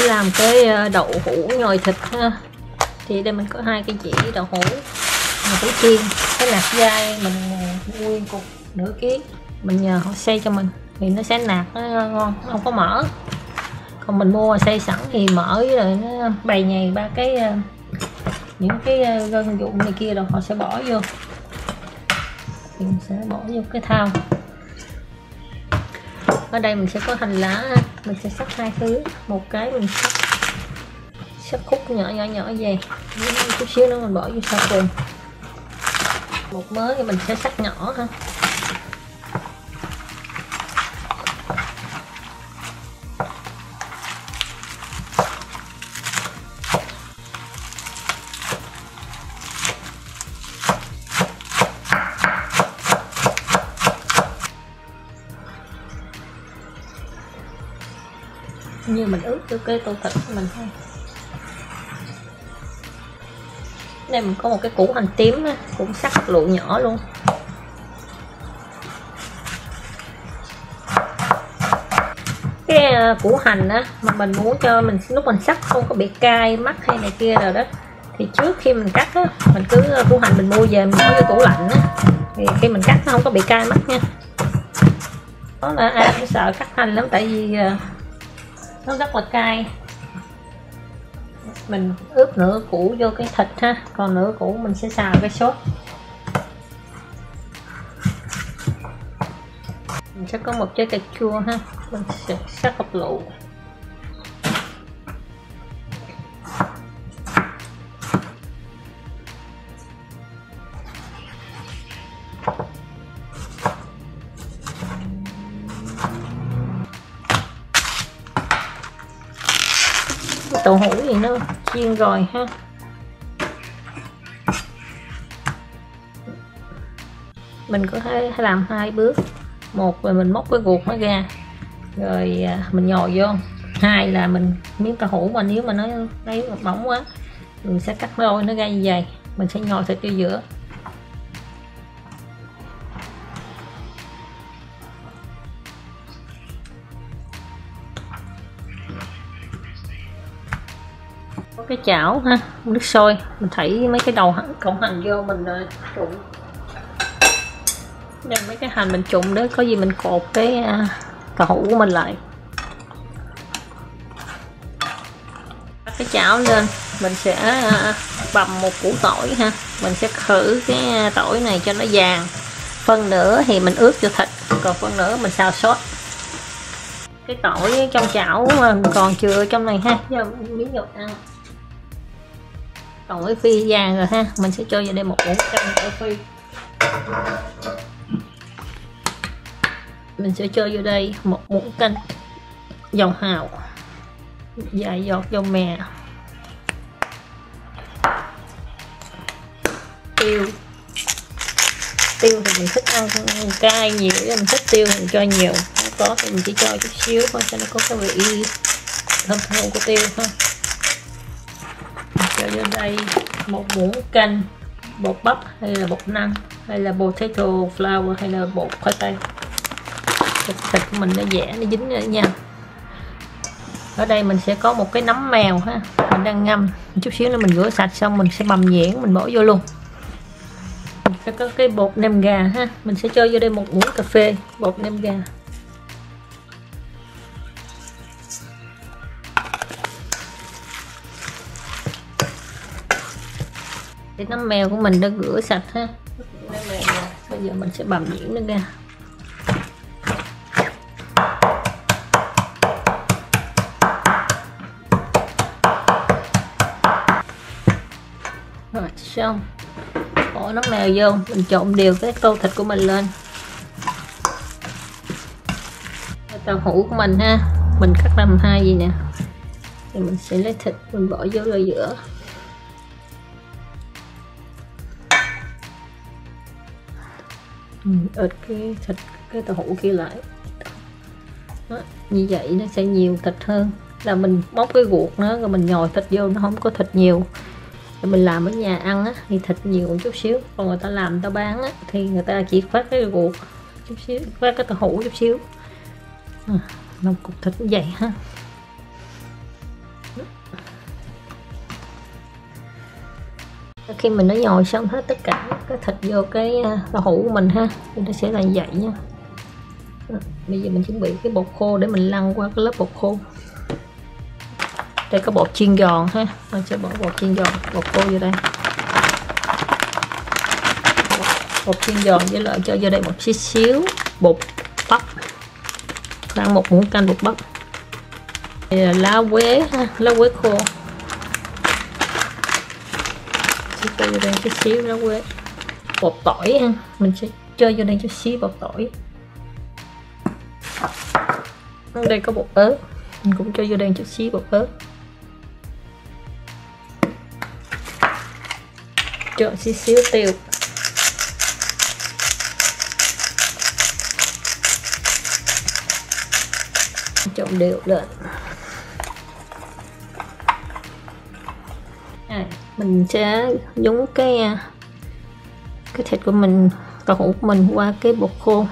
sẽ làm cái ờ, đậu hũ nhồi thịt ha. Thì đây mình có hai cái chỉ đậu hũ đậu hũ chiên. Cái nạc dai mình ờ, nguyên cục nửa ký. Mình nhờ họ xay cho mình thì nó sẽ nạc, nó ngon nó không có mỡ. Còn mình mua xay sẵn thì mỡ với rồi nó bày nhầy ba cái ờ, những cái gân dụng này kia rồi họ sẽ bỏ vô. Thì mình sẽ bỏ vô cái thao ở đây mình sẽ có hành lá ha. mình sẽ sắc hai thứ, một cái mình sắc sắc khúc nhỏ nhỏ nhỏ về. Chút xíu nữa mình bỏ vô sau cùng. Một mớ thì mình sẽ sắc nhỏ ha. Như mình ướp cho cái tô thịt của mình thôi. Đây mình có một cái củ hành tím á, cũng sắc lụ nhỏ luôn. Cái à, củ hành á mà mình muốn cho mình lúc mình sắc không có bị cay mắt hay này kia rồi đó thì trước khi mình cắt á mình cứ à, củ hành mình mua về mình bỏ vô tủ lạnh á thì khi mình cắt nó không có bị cay mắt nha. Đó là ai cũng sợ cắt hành lắm tại vì à, nó rất là cay. Mình ướp nửa củ vô cái thịt ha, còn nửa củ mình sẽ xào cái sốt. Mình sẽ có một trái cà chua ha, mình sẽ sắc hộp lựu. Tàu hũ gì nữa? Chiên rồi ha. Mình có thể làm hai bước. Một là mình móc cái ruột nó ra, rồi à, mình nhồi vô. Hai là mình miếng tàu hũ mà nếu mà nó lấy mỏng quá, mình sẽ cắt đôi nó ra như vậy. Mình sẽ nhồi thịt vô giữa. Cái chảo ha, nước sôi. Mình thảy mấy cái đầu hành- cọng hành vô mình à, trụng. Đem mấy cái hành mình trụng đó, có gì mình cột cái à, cà hũ của mình lại. Bắt cái chảo lên, mình sẽ à, bầm một củ tỏi ha. Mình sẽ khử cái tỏi này cho nó vàng. Phân nửa thì mình ướp cho thịt, còn phân nửa mình xào sốt. Cái tỏi trong chảo còn chừa trong này ha cho miếng dầu ăn còn với phi vàng rồi ha, mình sẽ cho vào đây một muỗng canh ở phi. Mình sẽ cho vô đây một muỗng canh, dầu hào vài giọt dầu mè, tiêu. Tiêu thì mình thích ăn cay nhiều, mình thích tiêu mình cho nhiều. Không có thì mình chỉ cho chút xíu thôi cho nó có cái vị thơm thơm của tiêu ha cho vô đây một muỗng canh bột bắp hay là bột năng hay là potato flour hay là bột khoai tây. Thịt, thịt của mình nó dẻ nó dính nữa nha. Ở đây mình sẽ có một cái nấm mèo ha. Mình đang ngâm. Chút xíu nữa mình rửa sạch xong mình sẽ bầm nhuyễn mình bỏ vô luôn. Mình sẽ có cái bột nem gà ha. Mình sẽ cho vô đây một muỗng cà phê bột nem gà. Cái nấm mèo của mình đã rửa sạch ha. Bây giờ mình sẽ bầm nhuyễn nó ra. Rồi, xong. Bỏ nấm mèo vô, mình trộn đều cái tô thịt của mình lên. Cái tàu hũ của mình ha. Mình cắt làm hai gì nè. Thì mình sẽ lấy thịt, mình bỏ vô ở giữa Ừ, ớt cái thịt cái tàu hũ kia lại. Đó, như vậy nó sẽ nhiều thịt hơn. Là mình bóc cái ruột nó rồi mình nhồi thịt vô nó không có thịt nhiều. Rồi mình làm ở nhà ăn á, thì thịt nhiều một chút xíu. Còn người ta làm người ta bán á, thì người ta chỉ khoét cái ruột chút xíu khoét cái tàu hũ chút xíu. À, làm cục thịt như vậy ha. Khi mình đã nhồi xong hết tất cả cái thịt vô cái à, hũ của mình ha thì nó sẽ là vậy nha. Bây giờ mình chuẩn bị cái bột khô để mình lăn qua cái lớp bột khô. Đây có bột chiên giòn ha mình sẽ bỏ bột chiên giòn bột khô vô đây. Bột chiên giòn với lại cho vô đây một xíu xíu bột bắp. Khoảng một muỗng canh bột bắp. Đây là lá quế ha lá quế khô. Sẽ cho vô đây chút xíu nó quế bột tỏi ha. Mình sẽ cho vô đây chút xíu bột tỏi. Đây có bột ớt. Mình cũng cho vô đây chút xíu bột ớt. Cho xíu xíu tiêu. Trộn đều lên. Mình sẽ nhúng cái à, cái thịt của mình tàu hũ của mình qua cái bột khô.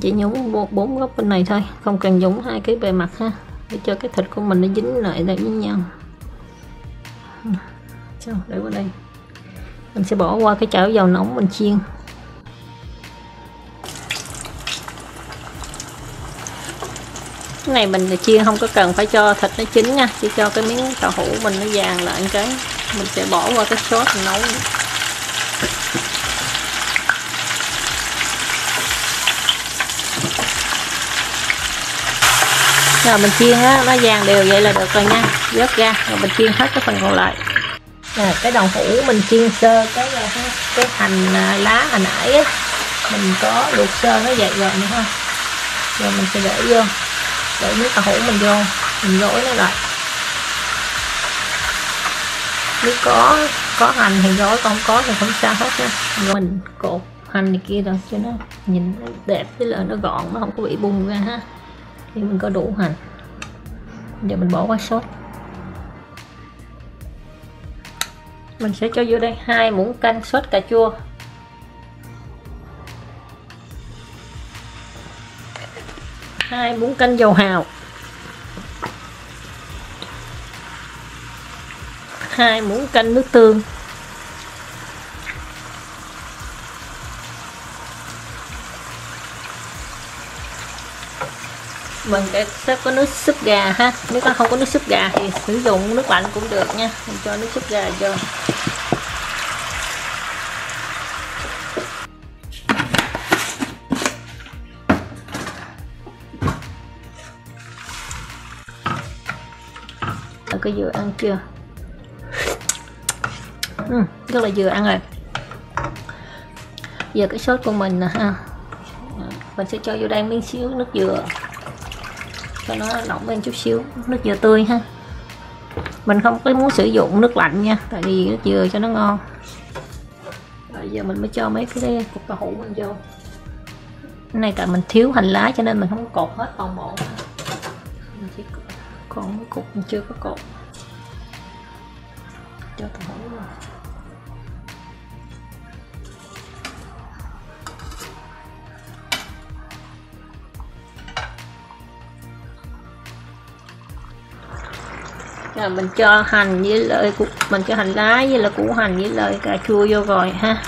Chỉ nhúng bốn góc bên này thôi, không cần nhúng hai cái bề mặt ha, để cho cái thịt của mình nó dính lại lại với nhau. Để qua đây. Mình sẽ bỏ qua cái chảo dầu nóng mình chiên. Cái này mình chiên không có cần phải cho thịt nó chín nha chỉ cho cái miếng tàu hũ mình nó vàng lại cái. Mình sẽ bỏ qua cái sốt mình nấu. Rồi mình chiên á nó vàng đều vậy là được rồi nha. Vớt ra rồi mình chiên hết cái phần còn lại. À, cái đậu hũ mình chiên sơ cái là cái hành ờ, lá hồi nãy á. Mình có luộc sơ nó vậy rồi nữa ha rồi mình sẽ để vô để nước cà hũ mình vô, mình gối nó lại. Nếu có có hành thì gói không có thì không sao hết nha. Mình cột hành này kia rồi, cho nó nhìn đẹp với là nó gọn, nó không có bị bung ra ha. Thì mình có đủ hành. Giờ mình bỏ qua sốt mình sẽ cho vô đây hai muỗng canh sốt cà chua. Hai muỗng canh dầu hào. Hai muỗng canh nước tương. Vâng, Mình sẽ có nước súp gà ha. Nếu có không có nước súp gà thì sử dụng nước lạnh cũng được nha. Mình cho nước súp gà cho. Cái dừa ăn chưa? Ừ, rất là dừa ăn rồi. Giờ cái sốt của mình nè ha. Mình sẽ cho vô đây miếng xíu nước dừa. Cho nó nóng lên chút xíu nước dừa tươi ha. Mình không có muốn sử dụng nước lạnh nha tại vì nước dừa cho nó ngon. Rồi giờ mình mới cho mấy cái cục đậu hũ mình vô. Cái này tại mình thiếu hành lá cho nên mình không cột hết toàn bộ. Mình chỉ còn cái cục mình chưa có cột cho đậu rồi mình cho hành với lợi mình cho hành lá với là củ hành với lợi cà chua vô rồi ha.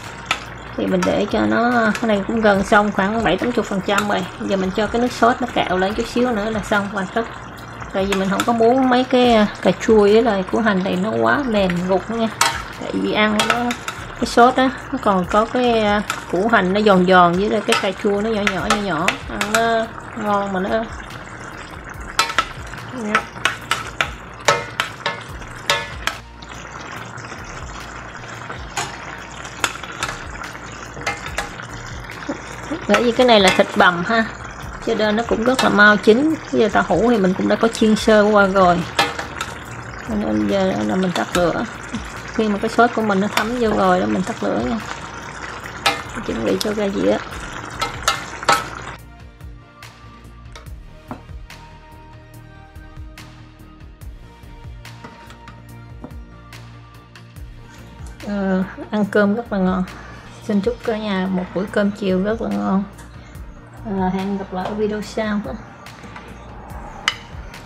Thì mình để cho nó, cái này cũng gần xong khoảng bảy tám chục phần trăm rồi. Giờ mình cho cái nước sốt nó cạo lên chút xíu nữa là xong hoàn tất tại vì mình không có muốn mấy cái à, cà chua với lại củ hành này nó quá mềm gục nha. Tại vì ăn nó, cái sốt á, nó còn có cái à, củ hành nó giòn giòn với lại cái cà chua nó nhỏ nhỏ nhỏ nhỏ. Ăn nó ngon mà nó dạ. bởi vì cái này là thịt bằm ha cho nên nó cũng rất là mau. Chín bây giờ tàu hũ thì mình cũng đã có chiên sơ qua rồi. Nên giờ là mình tắt lửa. Khi mà cái sốt của mình nó thấm vô rồi đó mình tắt lửa nha. Chuẩn bị cho ra dĩa. Ừ, ăn cơm rất là ngon. Xin chúc cả nhà một buổi cơm chiều rất là ngon à, hẹn gặp lại video sau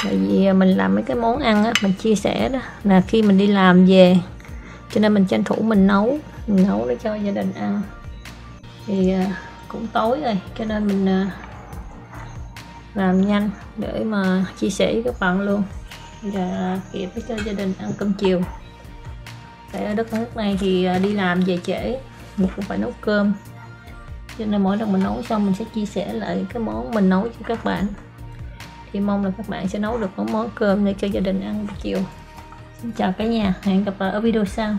Bởi vì à, mình làm mấy cái món ăn á mình chia sẻ đó. Là khi mình đi làm về cho nên mình tranh thủ mình nấu mình nấu để cho gia đình ăn. Thì à, cũng tối rồi cho nên mình à, làm nhanh để mà chia sẻ với các bạn luôn. Và kịp cho gia đình ăn cơm chiều. Tại ở đất nước này thì đi làm về trễ mình cũng phải nấu cơm cho nên mỗi lần mình nấu xong mình sẽ chia sẻ lại cái món mình nấu cho các bạn. Thì mong là các bạn sẽ nấu được món cơm để cho gia đình ăn buổi chiều. Xin chào cả nhà, hẹn gặp lại ở video sau.